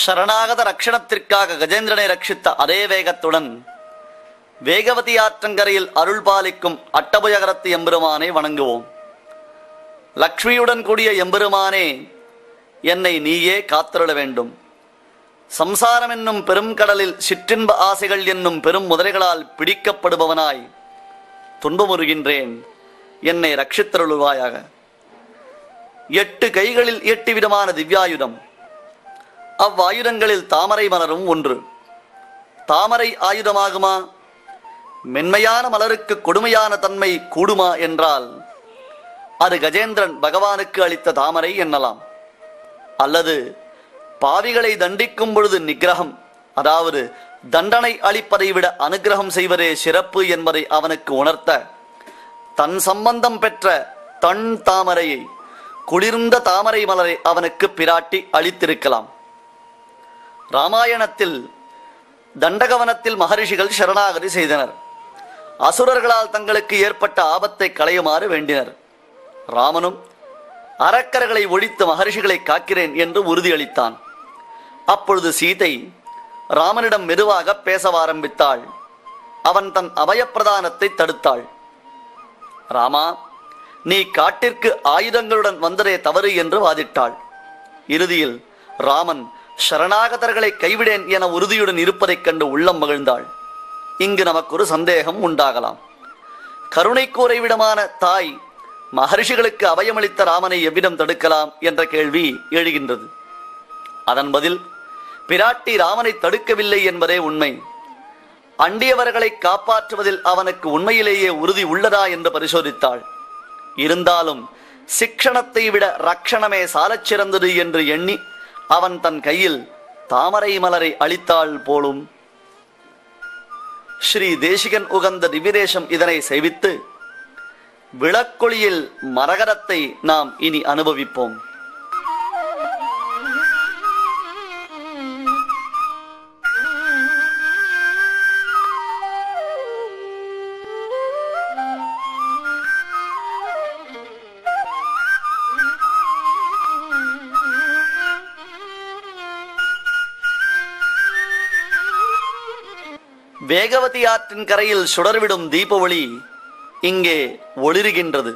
சரணாகத ரட்சணத்திற்காக கஜேந்திரனை ரட்சித்த அதே வேகத்துடன் வேகவதி ஆற்றங்கரையில் அருள் பாலிக்கும் அட்டபுயகரத்து எம்பெருமானை வணங்குவோம். லக்ஷ்மியுடன் கூடிய எம்பெருமானே என்னை நீயே காத்தருள வேண்டும். சம்சாரம் என்னும் பெரும் கடலில் சிற்றின்ப ஆசைகள் என்னும் பெரும் முதலைகளால் பிடிக்கப்படுபவனாய் துன்பமுறுகின்றேன் என்னை ரட்சித்தருள்வாயாக. எட்டு கைகளில் எட்டு விதமான திவ்யாயுதம். அவ்வாயுதங்களில் தாமரை மலரும் ஒன்று. தாமரை ஆயுதமாகுமா? மென்மையான மலருக்கு கொடுமையான தன்மை கூடுமா என்றால் அது கஜேந்திரன் பகவானுக்கு அளித்த தாமரை என்னலாம். அல்லது பாவிகளை தண்டிக்கும் பொழுது நிகிரகம் அதாவது தண்டனை அளிப்பதை விட அனுகிரகம் செய்வதே சிறப்பு என்பதை அவனுக்கு உணர்த்த தன் சம்பந்தம் பெற்ற தன் தாமரையை குளிர்ந்த தாமரை மலரை அவனுக்கு பிராட்டி அளித்திருக்கலாம். ராமாயணத்தில் தண்டகவனத்தில் மகரிஷிகள் சரணாகதி செய்தனர். அசுரர்களால் தங்களுக்கு ஏற்பட்ட ஆபத்தை களையுமாறு வேண்டினர். ராமனும் அரக்கர்களை ஒழித்து மகரிஷிகளை காக்கிறேன் என்று உறுதியளித்தான். அப்பொழுது சீதை ராமனிடம் மெதுவாக பேச ஆரம்பித்தாள். அவன் தன் அபயப்பிரதானத்தை தடுத்தாள். ராமா நீ காட்டிற்கு ஆயுதங்களுடன் வந்ததே தவறு என்று வாதிட்டாள். இறுதியில் ராமன் சரணாகதர்களை கைவிடேன் என உறுதியுடன் இருப்பதைக் கண்டு உள்ளம் மகிழ்ந்தாள். இங்கு நமக்கு ஒரு சந்தேகம் உண்டாகலாம். கருணைக்கு உறைவிடமான தாய் மகர்ஷிகளுக்கு அபயமளித்த ராமனை எவ்விடம் தடுக்கலாம் என்ற கேள்வி எழுகின்றது. அதன் பதில் பிராட்டி ராமனை தடுக்கவில்லை என்பதே உண்மை. அண்டியவர்களை காப்பாற்றுவதில் அவனுக்கு உண்மையிலேயே உறுதி உள்ளதா என்று பரிசோதித்தாள். இருந்தாலும் சிக்ஷணத்தை விட ரக்ஷணமே சாலச் சிறந்தது என்று எண்ணி அவன் தன் கையில் தாமரை மலரை அளித்தாள் போலும். ஸ்ரீ தேசிகன் உகந்த திவ்யதேசம் இதனை செய்வித்து விளக்கொளியில் மரகரத்தை நாம் இனி அனுபவிப்போம். வேகவதி ஆற்றின் கரையில் சுடர்விடும் தீப ஒளி இங்கே ஒளிருகின்றது.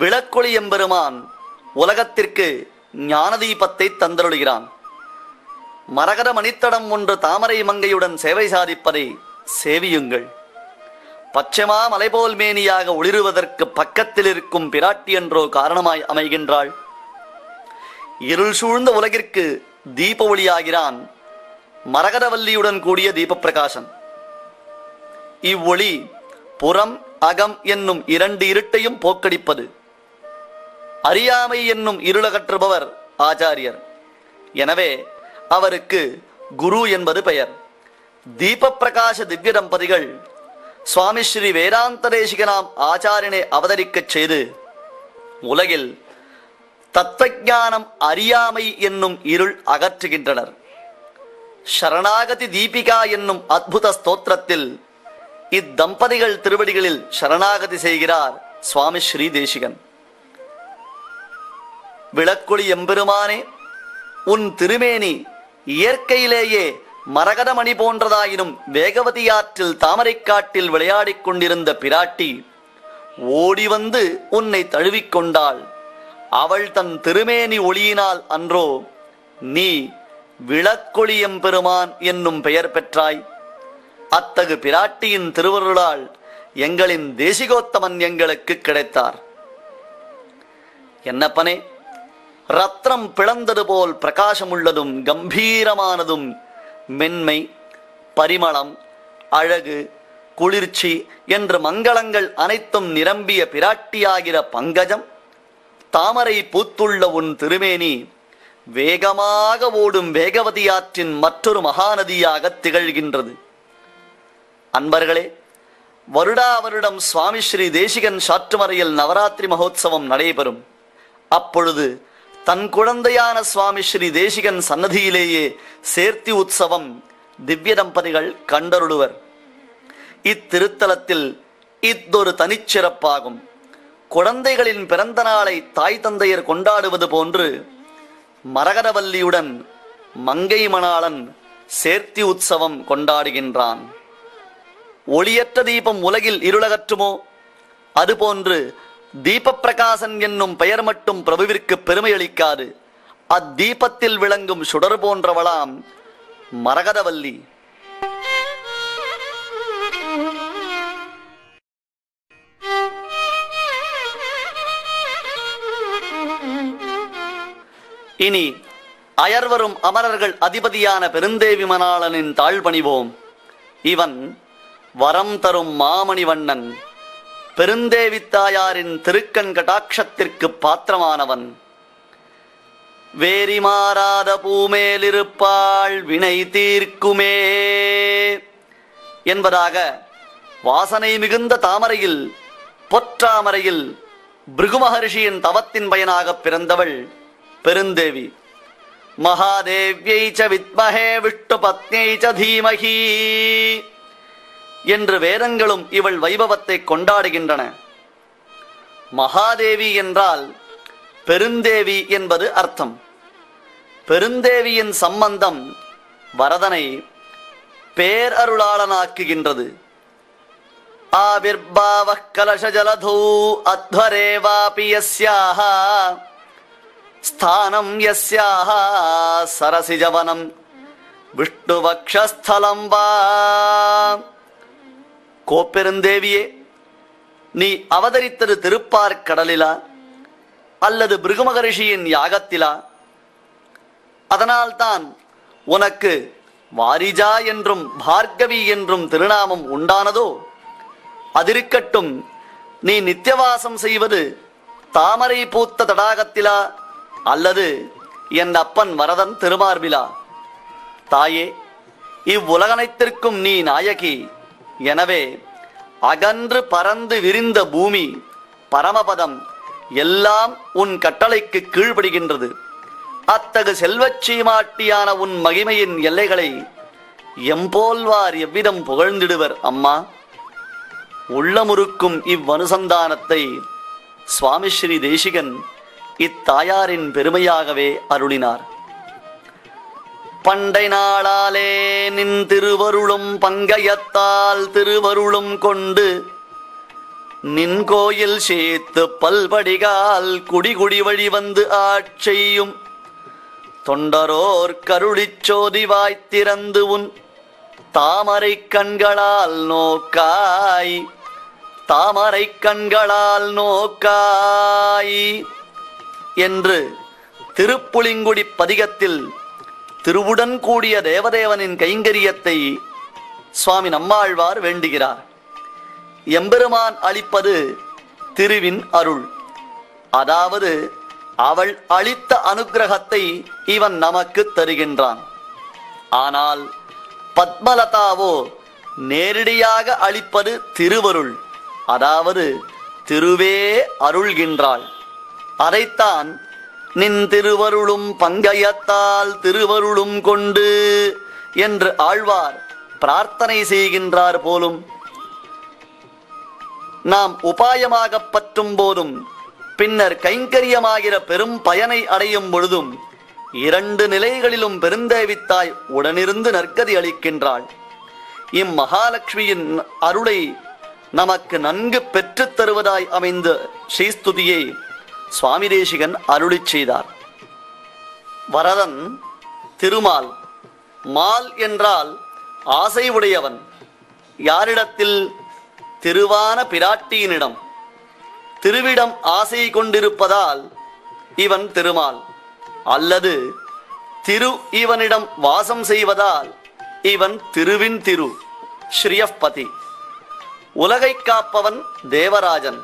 விளக்கொளி எம்பெருமான் உலகத்திற்கு ஞான தீபத்தை தந்தருளுகிறான். மரகத மணித்தடம் ஒன்று தாமரை மங்கையுடன் சேவை சாதிப்பதை சேவியுங்கள். பச்சைமா மலைபோல் மேனியாக ஒளிருவதற்கு பக்கத்தில் இருக்கும் பிராட்டி என்றோ காரணமாய் அமைகின்றாள். இருள் சூழ்ந்த உலகிற்கு தீப ஒளியாகிறான் மரகரவல்லியுடன் கூடிய தீபப்பிரகாசன் இவ்வொளி புறம் அகம் என்னும் இரண்டு இருட்டையும் போக்கடிப்பது. அறியாமை என்னும் இருளகற்றுபவர் ஆச்சாரியர். எனவே அவருக்கு குரு என்பது பெயர். தீபப்பிரகாச திவ்ய தம்பதிகள் சுவாமி ஸ்ரீ வேதாந்ததேசிகனாம் ஆச்சாரியனை அவதரிக்கச் செய்து உலகில் தத்துவஞானம் அறியாமை என்னும் இருள் அகற்றுகின்றனர். சரணாகதி தீபிகா என்னும் அத்புத ஸ்தோத்திரத்தில் இத்தம்பதிகள் திருவடிகளில் சரணாகதி செய்கிறார் சுவாமி ஸ்ரீ தேசிகன் விளக்குழி எம்பெருமானே உன் திருமேனி இயற்கையிலேயே மரகதமணி போன்றதாயினும் வேகவதி ஆற்றில் தாமரைக்காட்டில் விளையாடிக் கொண்டிருந்த பிராட்டி ஓடி வந்து உன்னை தழுவிக்கொண்டாள் அவள் தன் திருமேனி ஒளியினால் அன்றோ நீ விளக்கொளியம் பெருமான் என்னும் பெயர் பெற்றாய். அத்தகு பிராட்டியின் திருவருளால் எங்களின் தேசிகோத்தமன் எங்களுக்கு கிடைத்தார். என்னப்பனே ரத்னம் பிளந்தது போல் பிரகாசமுள்ளதும் கம்பீரமானதும் மென்மை பரிமளம் அழகு குளிர்ச்சி என்ற மங்களங்கள் அனைத்தும் நிரம்பிய பிராட்டியாகிற பங்கஜம் தாமரை பூத்துள்ள உன் திருமேனி வேகமாக ஓடும் வேகவதி ஆற்றின் மற்றொரு மகாநதியாக திகழ்கின்றது. அன்பர்களே வருடா வருடம் சுவாமி ஸ்ரீ தேசிகன் சாற்றுமறையில் நவராத்திரி மகோத்சவம் நடைபெறும். அப்பொழுது தன் குழந்தையான சுவாமி ஸ்ரீ தேசிகன் சன்னதியிலேயே சேர்த்தி உற்சவம் திவ்ய தம்பதிகள் கண்டருளுவர். இத்திருத்தலத்தில் இத்தொரு தனிச்சிறப்பாகும். குழந்தைகளின் பிறந்த நாளை தாய் தந்தையர் கொண்டாடுவது போன்று மரகரவல்லியுடன் மங்கை மணாளன் சேர்த்தி உற்சவம் கொண்டாடுகின்றான். ஒளியற்ற தீபம் உலகில் இருளகற்றுமோ? அதுபோன்று தீபப்பிரகாசன் என்னும் பெயர் மட்டும் பிரபுவிற்கு பெருமை அளிக்காது அத்தீபத்தில் விளங்கும் சுடர் போன்றவளாம் மரகதவல்லி. இனி அயர்வரும் அமரர்கள் அதிபதியான பெருந்தேவி மணாளனின் தாழ்பணிவோம். இவன் வரம் தரும் மாமணிவண்ணன் பெருந்தேவி தாயாரின் திருக்கண் கடாட்சத்திற்கு பாத்திரமானவன். வேரி மாறாத பூமேலிருப்பாள் வினை தீர்க்குமே என்பதாக வாசனை மிகுந்த தாமரையில் பொற்றாமரையில் பிருகுமகர்ஷியின் தவத்தின் பயனாக பிறந்தவள் பெருந்தேவி. மகாதேவியை ச வித்மஹே விஷ்ணு பத்னியை ச தீமகி என்று வேதங்களும் இவள் வைபவத்தை கொண்டாடுகின்றன. மகாதேவி என்றால் பெருந்தேவி என்பது அர்த்தம். பெருந்தேவியின் சம்பந்தம் வரதனை பேரருளாளனாக்குகின்றது ஆவிர்பாவ கலச அத்வரேவாபி யஸ்யாஹ ஸ்தானம் யஸ்யாஹ சரசிஜவனம் விஷ்ணுவக்ஷஸ்தலம் வா. கோப்பெருந்தேவியே நீ அவதரித்தது திருப்பார் கடலிலா அல்லது பிருகுமகரிஷியின் யாகத்திலா? அதனால்தான் உனக்கு வாரிஜா என்றும் பார்கவி என்றும் திருநாமம் உண்டானதோ? அதிருக்கட்டும் நீ நித்தியவாசம் செய்வது தாமரை பூத்த தடாகத்திலா அல்லது என் அப்பன் வரதன் திருமார்பிலா? தாயே இவ்வுலகனைத்திற்கும் நீ நாயகி எனவே அகன்று பறந்து விரிந்த பூமி பரமபதம் எல்லாம் உன் கட்டளைக்கு கீழ்படுகின்றது. அத்தகு செல்வச் சீமாட்டியான உன் மகிமையின் எல்லைகளை எம்போல்வார் எவ்விதம் புகழ்ந்திடுவர் அம்மா? உள்ளமுறுக்கும் இவ்வனுசந்தானத்தை சுவாமி ஸ்ரீ தேசிகன் இத்தாயாரின் பெருமையாகவே அருளினார். பண்டை நாளாலே நின் திருவருளும் பங்கயத்தால் திருவருளும் கொண்டு நின் கோயில் சேத்து பல்படிகால் குடிகுடி வழி வந்து ஆட்செய்யும் தொண்டரோர் கருளிச்சோதி வாய்த்திறந்து உன் தாமரை கண்களால் நோக்காய். தாமரை கண்களால் நோக்காய். என்று திருப்புளிங்குடி பதிகத்தில் திருவுடன் கூடிய தேவதேவனின் கைங்கரியத்தை சுவாமி நம்மாழ்வார் வேண்டுகிறார். எம்பெருமான் அளிப்பது திருவின் அருள். அதாவது அவள் அளித்த அனுக்கிரகத்தை இவன் நமக்கு தருகின்றான். ஆனால் பத்மலதாவோ நேரடியாக அளிப்பது திருவருள். அதாவது திருவே அருள்கின்றாள். அதைத்தான் நின் திருவருளும் பங்கயத்தால் திருவருளும் கொண்டு என்று ஆழ்வார் பிரார்த்தனை செய்கின்றார் போலும். நாம் உபாயமாக பற்றும் போதும் பின்னர் கைங்கரியமாகிற பெரும் பயனை அடையும் பொழுதும் இரண்டு நிலைகளிலும் பெருந்தேவித்தாய் உடனிருந்து நற்கதி அளிக்கின்றாள். இம்மகாலட்சுமியின் அருளை நமக்கு நன்கு பெற்றுத் தருவதாய் அமைந்த ஸ்ரீஸ்துதியை சுவாமி தேசிகன் அருளிச் செய்தார். வரதன் திருமால் மால் என்றால் ஆசை உடையவன் யாரிடத்தில் திருவான பிராட்டியினிடம் திருவிடம் ஆசை கொண்டிருப்பதால் இவன் திருமால். அல்லது திரு இவனிடம் வாசம் செய்வதால் இவன் திருவின் திரு ஸ்ரீயப்பதி. உலகை காப்பவன் தேவராஜன்.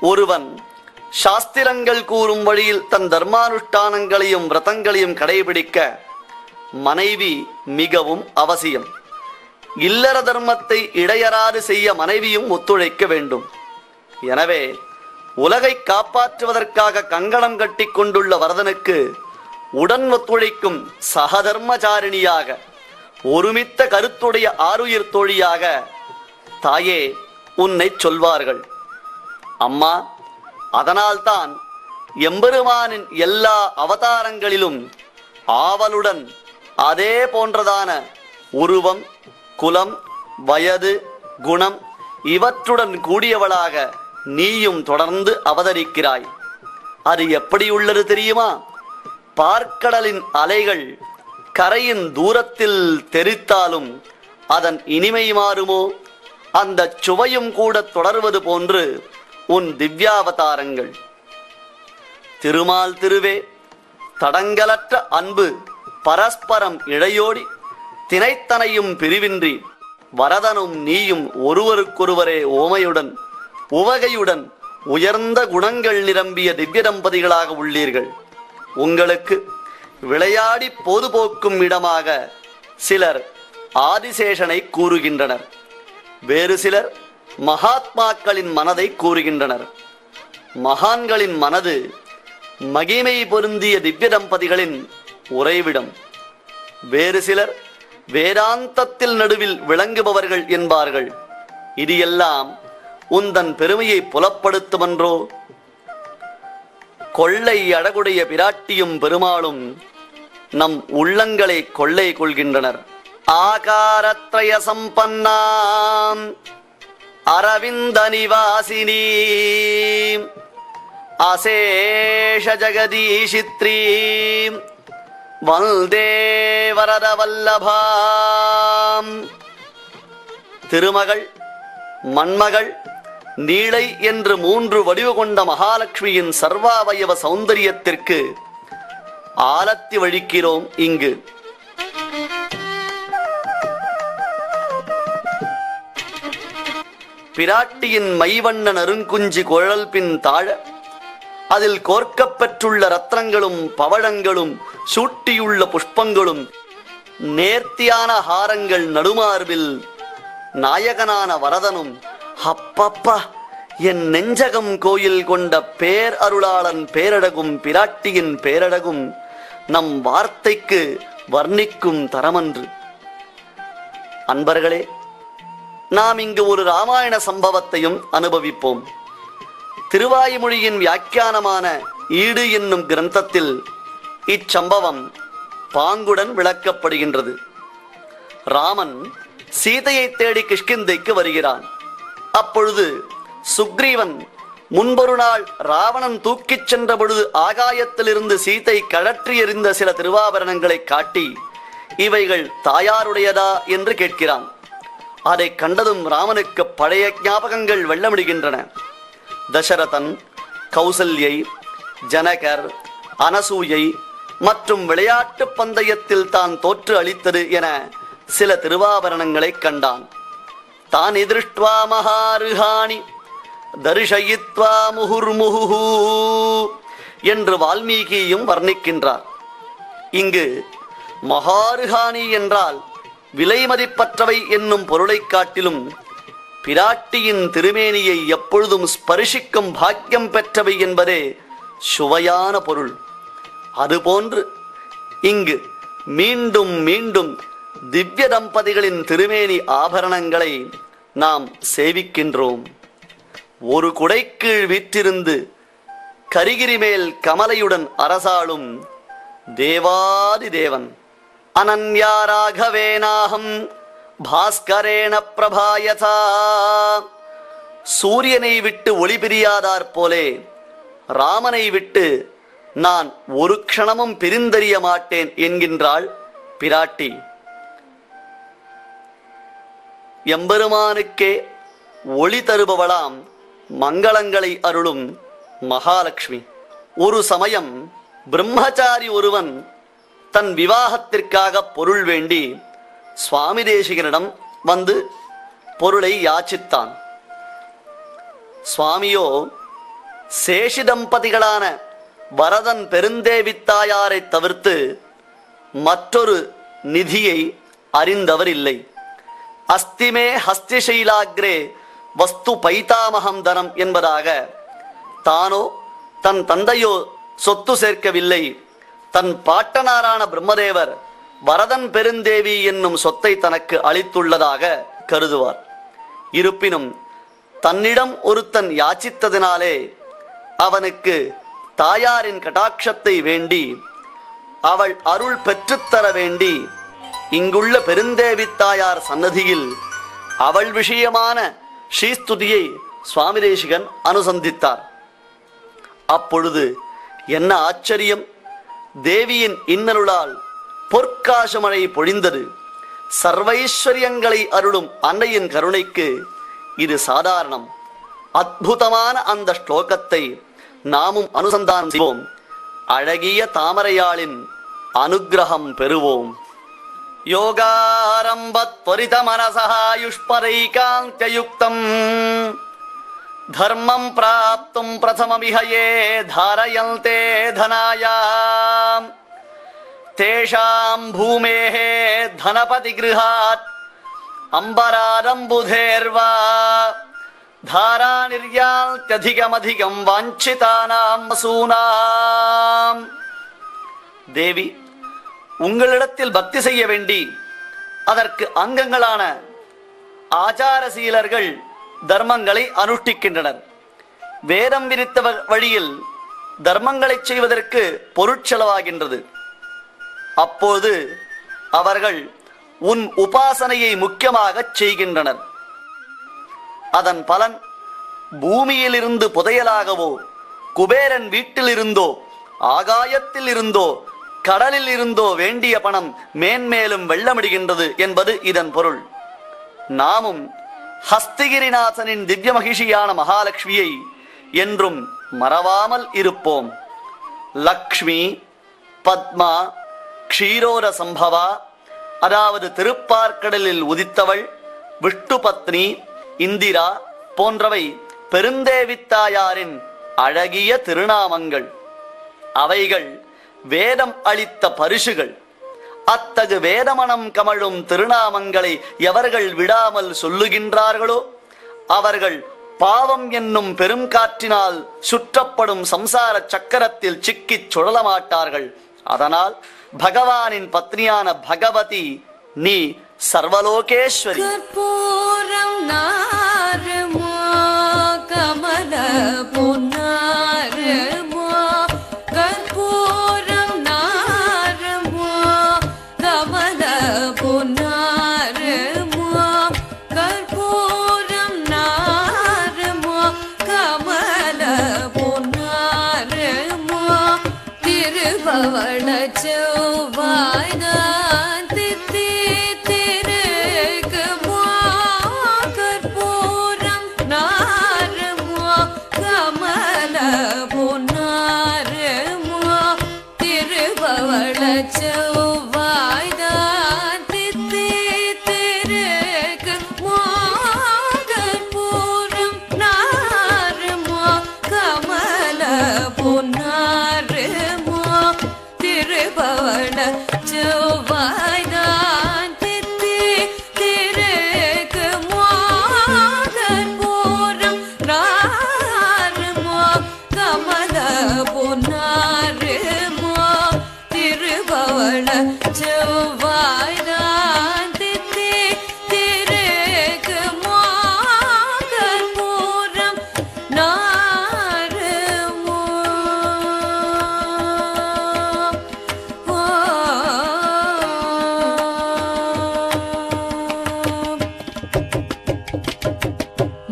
ஒருவன் சாஸ்திரங்கள் கூறும் வழியில் தன் தர்மானுஷ்டானங்களையும் விரதங்களையும் கடைபிடிக்க மனைவி மிகவும் அவசியம். இல்லற தர்மத்தை இடையறாது செய்ய மனைவியும் ஒத்துழைக்க வேண்டும். எனவே உலகை காப்பாற்றுவதற்காக கங்கணம் கட்டி கொண்டுள்ள வரதனுக்கு உடன் ஒத்துழைக்கும் சகதர்மச்சாரிணியாக ஒருமித்த கருத்துடைய ஆருயிர் தோழியாக தாயே உன்னை சொல்வார்கள். அம்மா அதனால்தான் எம்பெருமானின் எல்லா அவதாரங்களிலும் ஆவலுடன் அதே போன்றதான உருவம் குலம் வயது குணம் இவற்றுடன் கூடியவளாக நீயும் தொடர்ந்து அவதரிக்கிறாய். அது எப்படி உள்ளது தெரியுமா? பார்க்கடலின் அலைகள் கரையின் தூரத்தில் தெரித்தாலும் அதன் இனிமை மாறுமோ? அந்த சுவையும் கூட தொடர்வது போன்று உன் திவ்யாவதாரங்கள். திருமால் திருவே தடங்கலற்ற அன்பு பரஸ்பரம் இழையோடி தினைத்தனையும் பிரிவின்றி வரதனும் நீயும் ஒருவருக்கொருவரே ஓமையுடன் உவகையுடன் உயர்ந்த குணங்கள் நிரம்பிய திவ்ய தம்பதிகளாக உள்ளீர்கள். உங்களுக்கு விளையாடி பொதுபோக்கும் இடமாக சிலர் ஆதிசேஷனை கூறுகின்றனர். வேறு சிலர் மகாத்மாக்களின் மனதை கூறுகின்றனர். மகான்களின் மனது மகிமை பொருந்திய திவ்ய தம்பதிகளின் உறைவிடம். வேறு சிலர் வேதாந்தத்தில் நடுவில் விளங்குபவர்கள் என்பார்கள். இது எல்லாம் உந்தன் பெருமையை புலப்படுத்துமன்றோ? கொள்ளை அடகுடைய பிராட்டியும் பெருமாளும் நம் உள்ளங்களை கொள்ளை கொள்கின்றனர். ஆகாரத்ரய சம்பன்னாம் அரவிந்த நிவாசினி அசேஷ ஜெகதீஷித்ரீ வந்தே வரத வல்லபாம் திருமகள் மண்மகள் நீளை என்று மூன்று வடிவு கொண்ட மகாலட்சுமியின் சர்வாவயவ சௌந்தரியத்திற்கு ஆலத்தி வழிக்கிறோம் இங்கு. பிராட்டியின் மைவண்ண நறுங்குஞ்சி குழல் பின் தாழ அதில் கோர்க்கப்பெற்றுள்ள ரத்னங்களும் பவழங்களும் சூட்டியுள்ள புஷ்பங்களும் நேர்த்தியான ஹாரங்கள் நடுமார்பில் நாயகனான வரதனும் அப்பப்பா என் நெஞ்சகம் கோயில் கொண்ட பேர் அருளாளன் பேரழகும் பிராட்டியின் பேரழகும் நம் வார்த்தைக்கு வர்ணிக்கும் தரமன்று. அன்பர்களே நாம் இங்கு ஒரு ராமாயண சம்பவத்தையும் அனுபவிப்போம். திருவாய்மொழியின் வியாக்கியானமான ஈடு என்னும் கிரந்தத்தில் இச்சம்பவம் பாங்குடன் விளக்கப்படுகின்றது. ராமன் சீதையை தேடி கிஷ்கிந்தைக்கு வருகிறான். அப்பொழுது சுக்ரீவன் முன்பொரு நாள் ராவணன் தூக்கிச் சென்ற பொழுது ஆகாயத்திலிருந்து சீதை கழற்றி எறிந்த சில திருவாபரணங்களை காட்டி இவைகள் தாயாருடையதா? என்று கேட்கிறான். அதை கண்டதும் ராமனுக்கு பழைய ஞாபகங்கள் வெள்ளமிடுகின்றன. தசரதன் கௌசல்யை ஜனகர் அனசூயை மற்றும் விளையாட்டு பந்தயத்தில் தான் தோற்று அளித்தது என சில திருவாபரணங்களை கண்டான். தான் எதிர்ஷ்டுவா மகாருஹாணி தரிசயித்வா முகுர்முகு என்று வால்மீகியும் வர்ணிக்கின்றார். இங்கு மகாருஹாணி என்றால் விலைமதிப்பற்றவை என்னும் பொருளைக் காட்டிலும் பிராட்டியின் திருமேனியை எப்பொழுதும் ஸ்பரிசிக்கும் பாக்கியம் பெற்றவை என்பதே சுவையான பொருள். அதுபோன்று இங்கு மீண்டும் மீண்டும் திவ்ய தம்பதிகளின் திருமேனி ஆபரணங்களை நாம் சேவிக்கின்றோம். ஒரு குடைக்கீழ் வீற்றிருந்து கரிகிரி மேல் கமலையுடன் அரசாளும் தேவாதி தேவன் அனன்யா ராகவேனாகம் பாஸ்கரேண பிரபாயதா சூரியனை விட்டு ஒளி பிரியாதார் போலே ராமனை விட்டு நான் ஒரு க்ஷணமும் பிரிந்தறிய மாட்டேன் என்கின்றாள் பிராட்டி. எம்பெருமானுக்கே ஒளி தருபவளாம் மங்களங்களை அருளும் மகாலட்சுமி ஒரு சமயம் பிரம்மச்சாரி ஒருவன் தன் விவாகத்திற்காக பொருள் வேண்டி சுவாமி தேசிகனிடம் வந்து பொருளை யாச்சித்தான். சுவாமியோ சேஷி தம்பதிகளான வரதன் பெருந்தேவி தாயாரை தவிர்த்து மற்றொரு நிதியை அறிந்தவர் இல்லை அஸ்திமே ஹஸ்திசைலாகிரே வஸ்து பைத்தாமகம் தனம் என்பதாக தானோ தன் தந்தையோ சொத்து சேர்க்கவில்லை. தன் பாட்டனாரான பிரம்மதேவர் வரதன் பெருந்தேவி என்னும் சொத்தை தனக்கு அளித்துள்ளதாக கருதுவார். இருப்பினும் தன்னிடம் ஒருத்தன் யாச்சித்ததினாலே அவனுக்கு தாயாரின் கடாட்சத்தை வேண்டி அவள் அருள் பெற்றுத்தர வேண்டி இங்குள்ள பெருந்தேவி தாயார் சன்னதியில் அவள் விஷயமான ஸ்ரீஸ்துதியை சுவாமி தேசிகன் அனுசந்தித்தார். அப்பொழுது என்ன ஆச்சரியம் தேவியின் இன்னருளால் பொற்காச மழை பொழிந்தது. சர்வைஸ்வரியங்களை அருளும் அன்னையின் கருணைக்கு இது சாதாரணம். அற்புதமான அந்த ஸ்லோகத்தை நாமும் அனுசந்தானம் செய்வோம். அழகிய தாமரையாளின் அனுகிரகம் பெறுவோம். யோகாரம்பத்வரிதமனசகாயுஷ்பரைகாந்தயுக்தம் தர்மம் பிராப்தும் பிரதமமிக தாரயந்தே தனாயா. தேஷாம் பூமேகே தனபதி கிருஹாத் அம்பராரம்புதேர்வா தாரா நிர்யாத்தியதிகமதிகம் வாஞ்சிதானாம் வசூனாம் தேவி உங்களிடத்தில் பக்தி செய்ய வேண்டி அதற்கு அங்கங்களான ஆச்சார சீலர்கள் தர்மங்களை அனுஷ்டிக்கின்றனர். வேதம் விரித்த வழியில் தர்மங்களை செய்வதற்கு பொருட்செலவாகின்றது. அப்போது அவர்கள் உன் உபாசனையை முக்கியமாகச் செய்கின்றனர். அதன் பலன் பூமியிலிருந்து புதையலாகவோ குபேரன் வீட்டிலிருந்தோ ஆகாயத்தில் இருந்தோ கடலில் இருந்தோ வேண்டிய பணம் மேன்மேலும் வெள்ளமிடுகின்றது என்பது இதன் பொருள். நாமும் ஹஸ்திகிரிநாசனின் திவ்ய மகிஷியான மகாலட்சுமியை என்றும் மறவாமல் இருப்போம். லக்ஷ்மி பத்மா க்ஷீரோர சம்பவா அதாவது திருப்பார்க்கடலில் உதித்தவள் விஷ்ணு பத்னி இந்திரா போன்றவை பெருந்தேவித்தாயாரின் அழகிய திருநாமங்கள். அவைகள் வேதம் அளித்த பரிசுகள். அத்தகு வேதமனம் கமழும் திருநாமங்களை எவர்கள் விடாமல் சொல்லுகின்றார்களோ அவர்கள் பாவம் என்னும் பெரும் காற்றினால் சுற்றப்படும் சம்சார சக்கரத்தில் சிக்கிச் சுழலமாட்டார்கள். அதனால் భగవానిన్ పత్నియాన భగవతి నీ సర్వలోకేశ్వరి. वणचो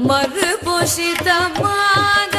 मर बोशित माग